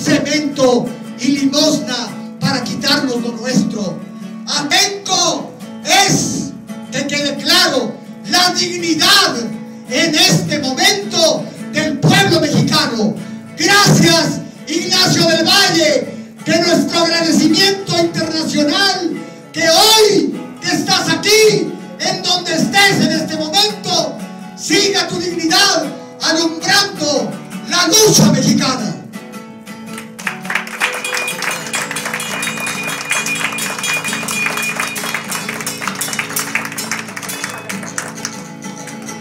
cemento y limosna para quitarnos lo nuestro. Atento es que quede claro la dignidad en este momento del pueblo mexicano. Gracias Ignacio del Valle, que nuestro agradecimiento internacional, que hoy estás aquí, en donde estés en este momento, siga tu dignidad alumbrando la lucha mexicana.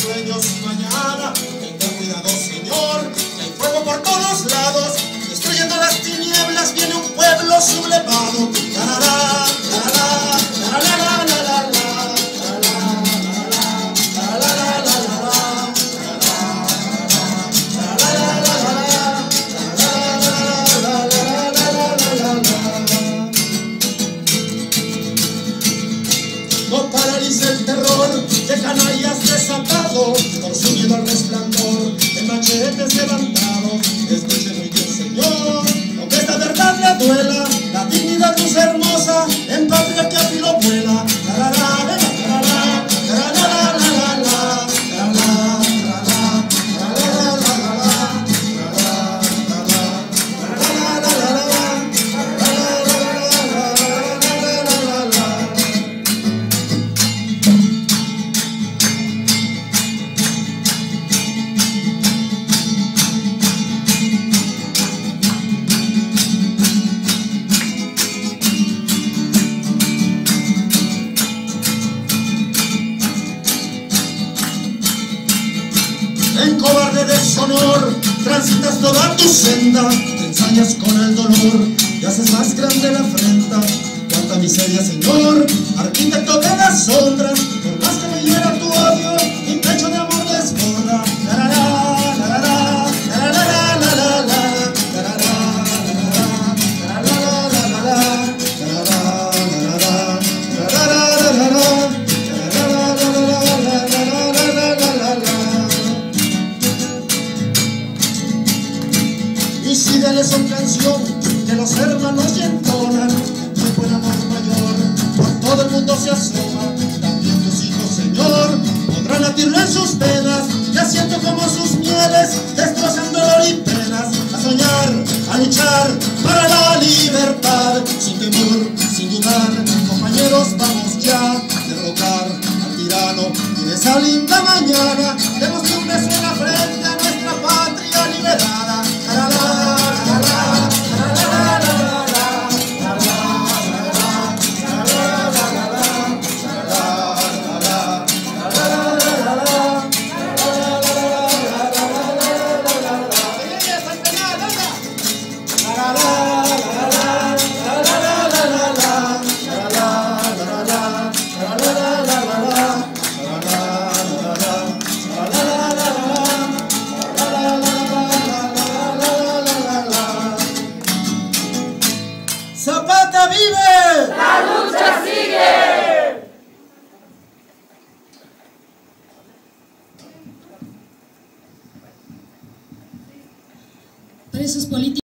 sueños y mañana. Tenga cuidado, señor, que hay fuego por todos lados. Destruyendo las tinieblas viene un pueblo sublevado. de canallas desatados, consumido el resplandor, de machetes levantados, escuchen En cobarde deshonor, transitas toda tu senda, te ensañas con el dolor y haces más grande la afrenta. Cuánta miseria, Señor, arquitecto de las sombras, por más que y síguele son canción que los hermanos ya entonan. Muy buen amor mayor, por todo el mundo se asoma. También tus hijos, Señor, podrán latirlo en sus penas. Ya siento como sus mieles destrozan dolor y penas. A soñar, a luchar para la libertad. Sin temor, sin dudar, compañeros, Presos políticos.